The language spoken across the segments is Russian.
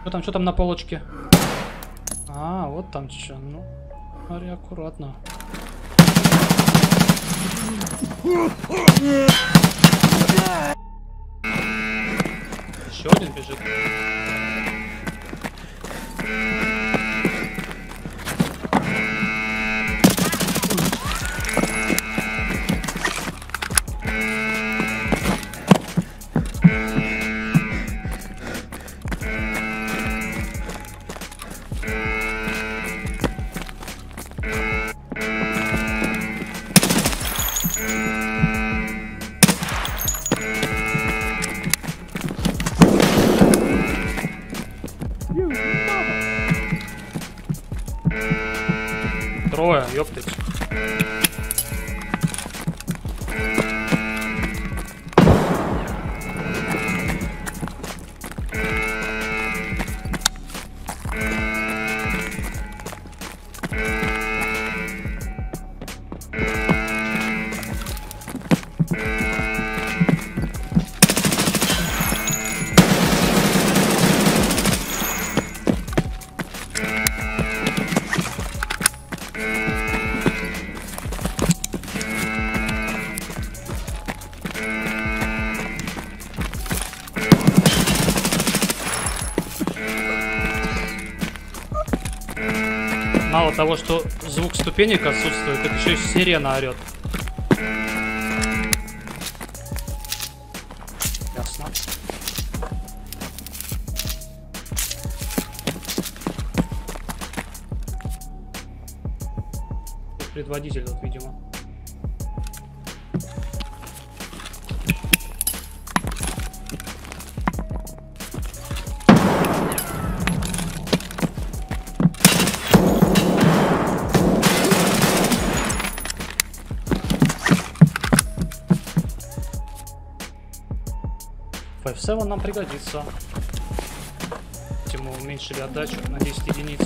Что там, что там на полочке? А, вот там что. Ну, смотри, аккуратно. Еще один бежит. the optics. Мало того, что звук ступенек отсутствует, так еще и сирена орет. Ясно. Предводитель тут, видимо. F7 нам пригодится. Тем мы уменьшили отдачу на 10 единиц.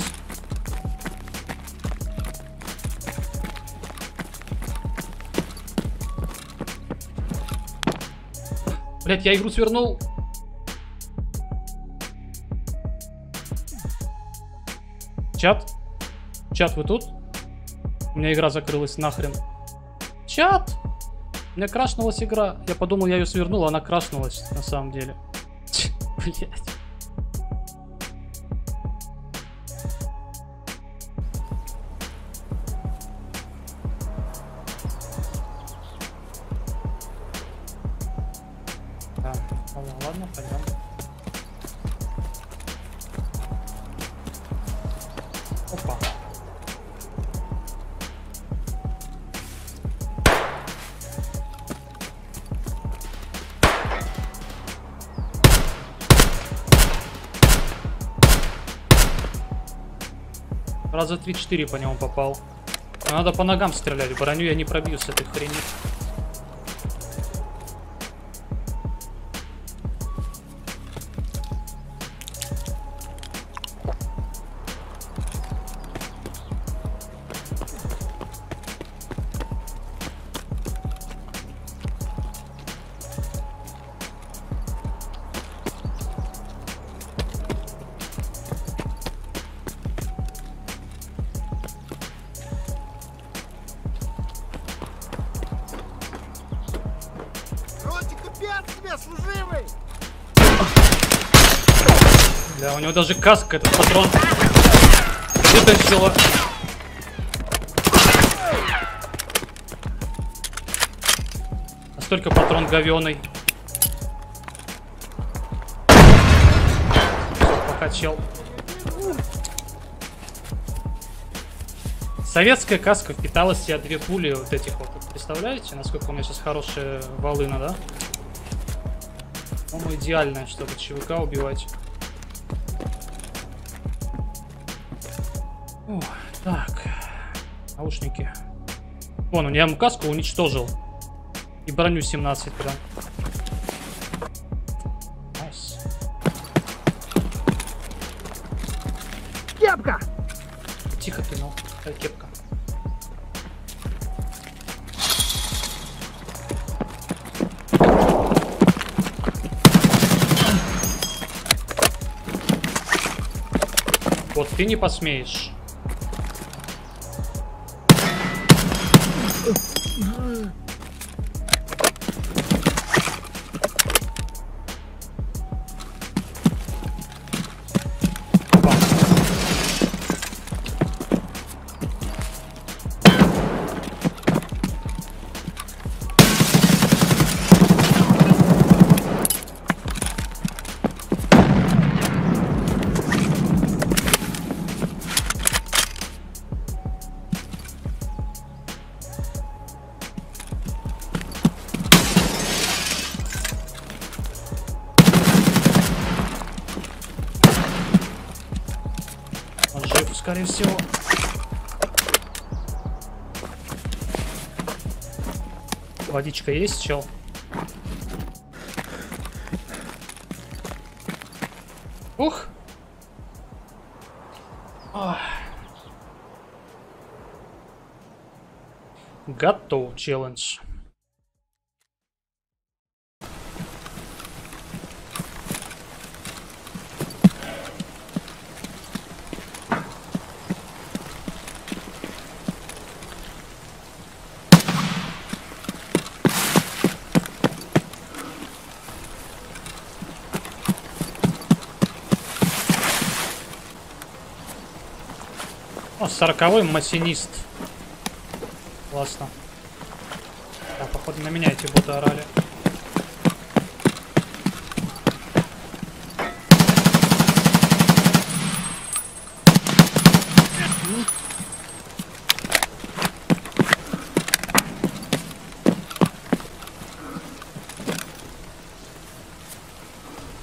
Блять, я игру свернул. Чат? Чат, вы тут? У меня игра закрылась нахрен. Чат! У меня крашнулась игра. Я подумал, я ее свернул, а она крашнулась на самом деле. Блять. Ладно, пойдем. Раза 3-4 по нему попал. Надо по ногам стрелять, броню я не пробью с этой хрени. У него даже каска, этот патрон. Вытащила. Настолько патрон говёный. Пока чел. Советская каска впитала в две пули вот этих вот. Представляете, насколько у меня сейчас хорошая волына, да? По-моему, идеальная, чтобы ЧВК убивать. О, так. Наушники. Вон, я ему каску уничтожил. И броню 17 прям. Nice. Кепка! Тихо ты, ну. Какая кепка. Вот ты не посмеешь. Скорее всего. Водичка есть, чел? Ух! Ах. Готов челлендж. О, сороковой массинист. Классно. Да, походу на меня эти боты орали.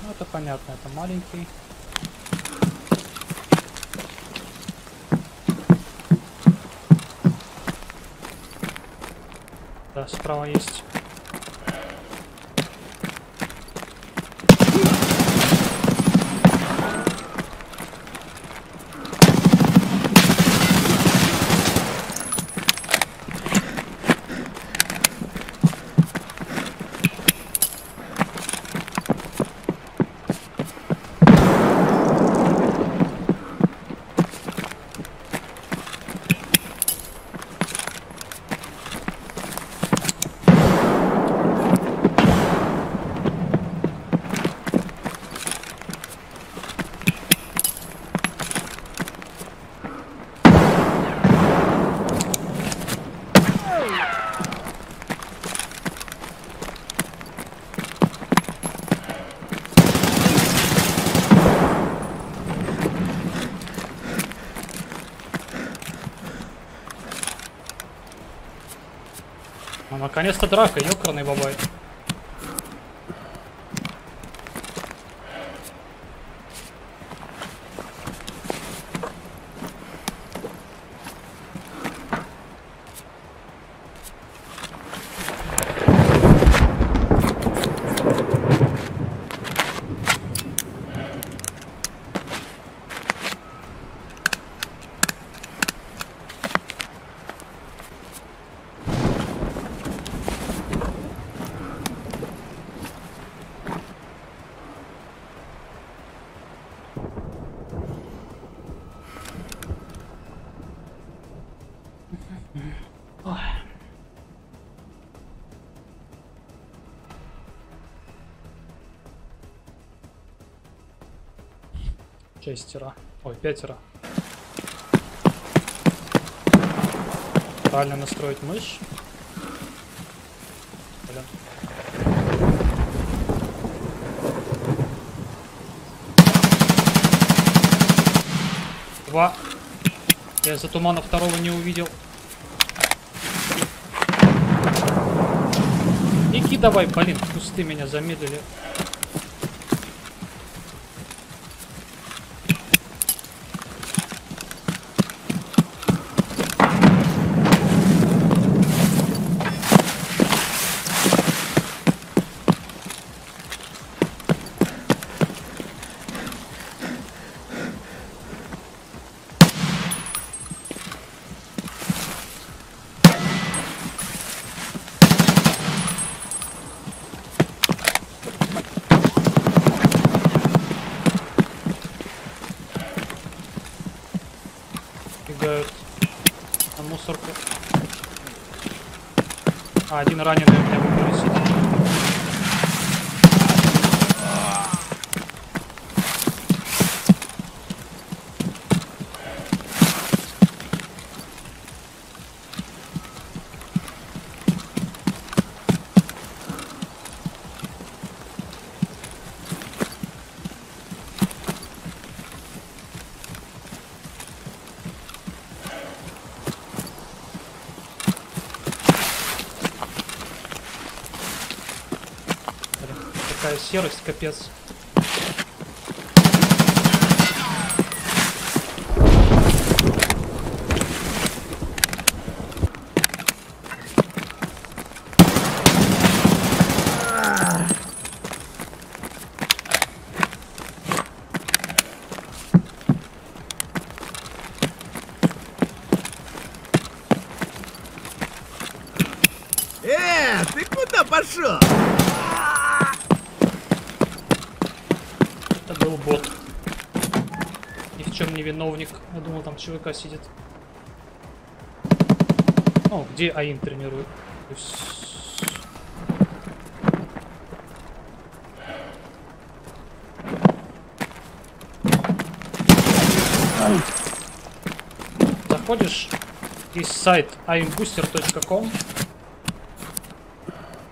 Ну, это понятно, это маленький. Да, справа есть. Наконец-то драка, ёкарный бабай. Шестеро. Ой, пятеро. Правильно настроить мышь. Блин. Два. Я из-за тумана второго не увидел. Иди давай, блин, кусты меня замедлили. А, один раненый у меня в углу висит. Блин, Такая серость, капец. Э, ты куда пошел? Это был бот. Ни виновник. Я думал, там ЧВК сидит. Ну, где АИМ тренирует. Заходишь, есть сайт aimbooster.com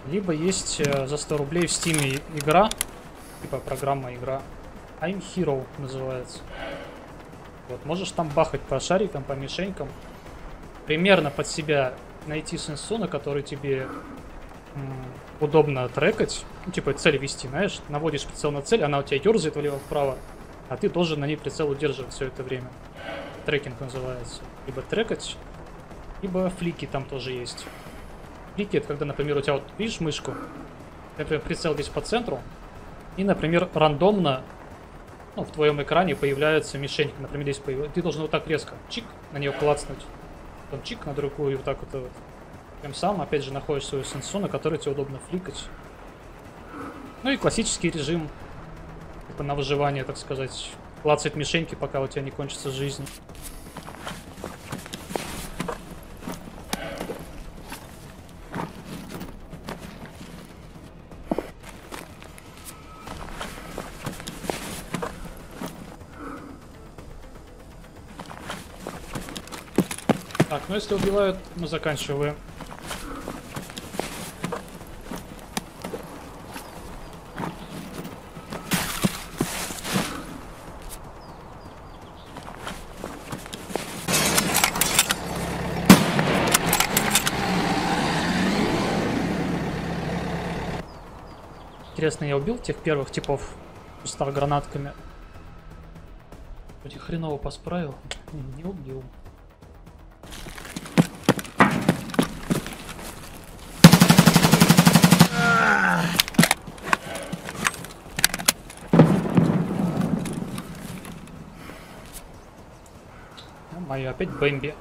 либо есть э, за 100 рублей в стиме игра, типа программа игра. I'm Hero называется. Вот, можешь там бахать по шарикам, по мишенькам. Примерно под себя найти сенсу, на который тебе удобно трекать. Ну, типа цель вести, знаешь. Наводишь прицел на цель, она у тебя ерзает влево-вправо, а ты должен на ней прицел удерживать все это время. Трекинг называется. Либо трекать, либо флики там тоже есть. Флики это когда, например, у тебя вот видишь мышку, например, прицел здесь по центру, и, например, рандомно ну, в твоем экране появляется мишень. Например, здесь появляется. Ты должен вот так резко чик на нее клацнуть. Потом чик на другую и вот так вот. вот. Тем самым, опять же, находишь свою сенсу, на которой тебе удобно фликать. Ну и классический режим. Типа на выживание, так сказать. Клацать мишеньки, пока у тебя не кончится жизнь. Так, ну если убивают, мы заканчиваем. Интересно, я убил тех первых типов кустах гранатками? Вроде хреново посправил. Не убил. Мою опять Бэмби.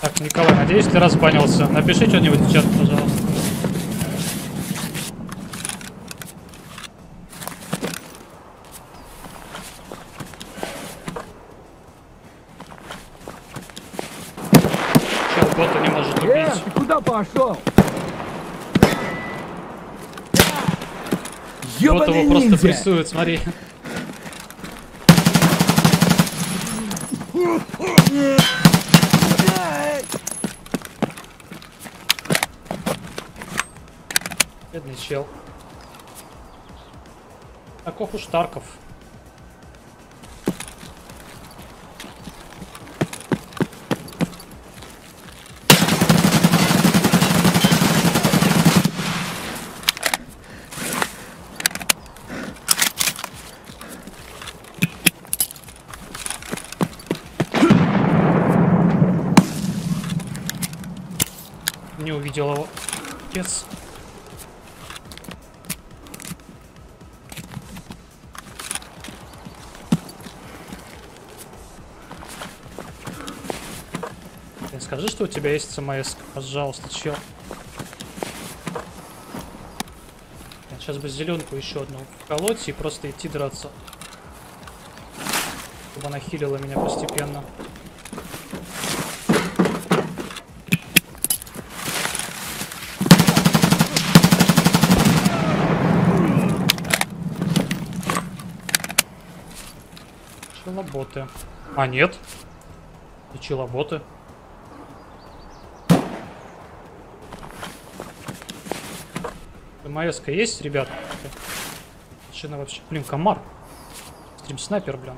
Так, Николай, надеюсь, ты разбанился. Напиши что-нибудь чат, пожалуйста. Чел бота не может Э, убить. ты куда пошел? Бот его Ёбаный просто ниндзя! прессует, смотри. Бедный чел. Таков уж Тарков. не увидел его. Отец. Скажи, что у тебя есть смс, пожалуйста, чел. Сейчас бы зеленку еще одну колоть и просто идти драться. Чтобы она хилила меня постепенно. Челоботы. А, нет. И челоботы. МС есть, ребят? Машина вообще. Блин, комар. Стрим снайпер, блин.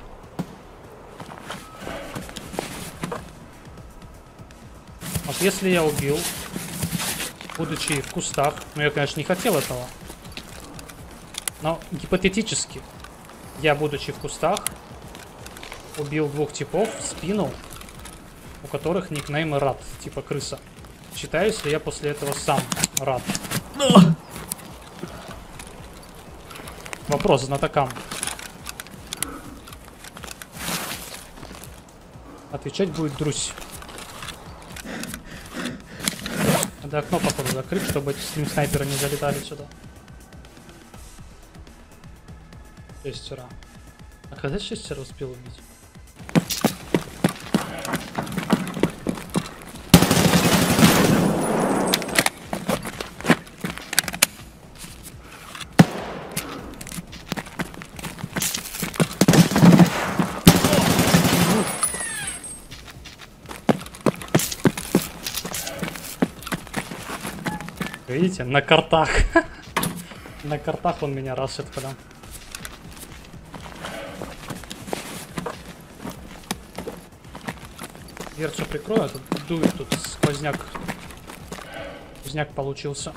Вот если я убил, будучи в кустах, ну я, конечно, не хотел этого, но гипотетически, я, будучи в кустах, убил двух типов в спину, у которых никнеймы рад, типа крыса. Считаюсь ли я после этого сам рад? Вопрос знатокам. Отвечать будет Друсь. Надо окно, походу, закрыть, чтобы эти стрим снайперы не залетали сюда. Шестеро. А когда шестеро успел убить? Видите, на картах. на картах он меня рашит прям. Дверцу прикрою, а тут дует тут сквозняк. Сквозняк получился.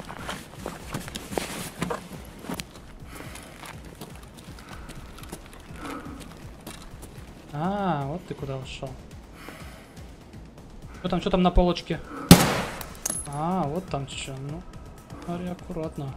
А, вот ты куда ушел. Что там, что там на полочке? А, вот там что, ну. Смотри аккуратно.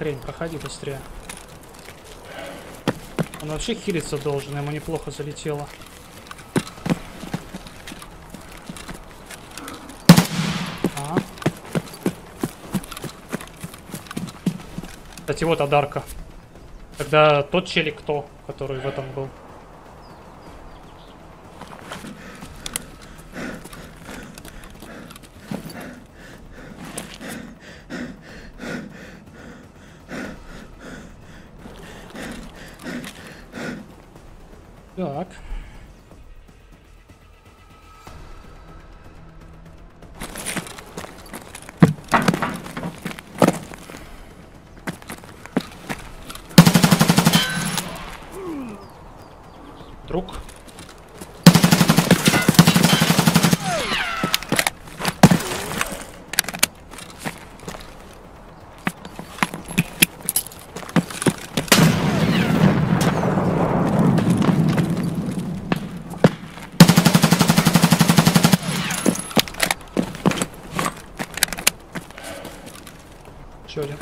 Хрень, проходи быстрее. Он вообще хилиться должен, ему неплохо залетело. А. Кстати, вот Адарка. Когда тот челик кто, который в этом был. Друг. Еще один.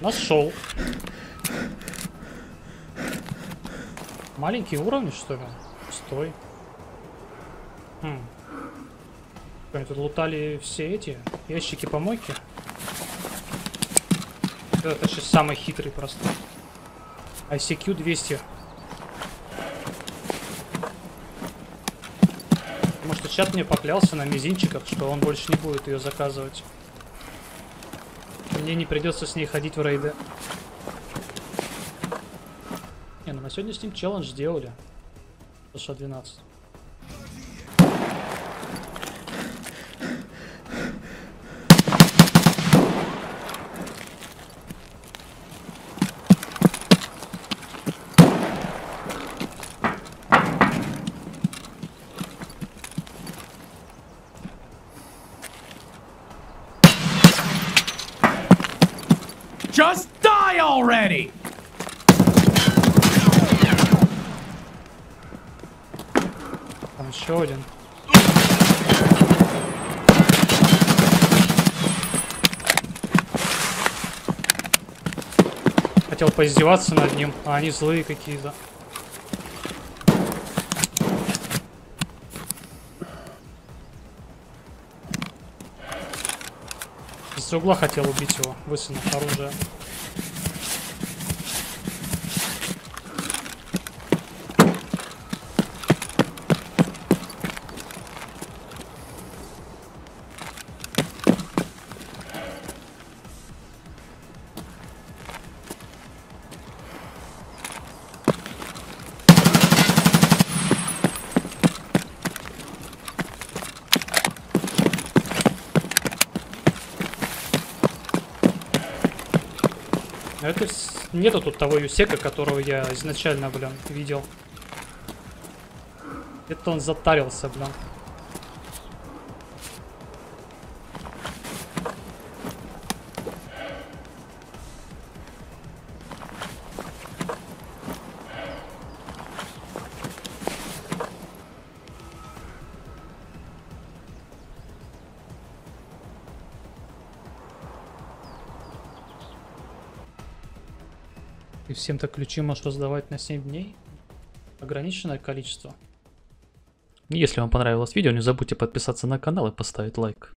Нашел. Маленькие уровни, что ли? Стой. Хм. Они тут лутали все эти ящики помойки. Это сейчас самый хитрый просто. ICQ 200. Потому что чат мне поклялся на мизинчиках, что он больше не будет ее заказывать. Мне не придется с ней ходить в рейды. Не, ну на сегодня с ним челлендж сделали. США 12. Just die already! Там еще один. Хотел поиздеваться над ним, а они злые какие-то. Из угла хотел убить его, высунув оружие. Это с- нету тут того юсека, которого я изначально, блин, видел. Это он затарился, блин. Всем-то ключи можешь раздавать на 7 дней? Ограниченное количество. Если вам понравилось видео, не забудьте подписаться на канал и поставить лайк.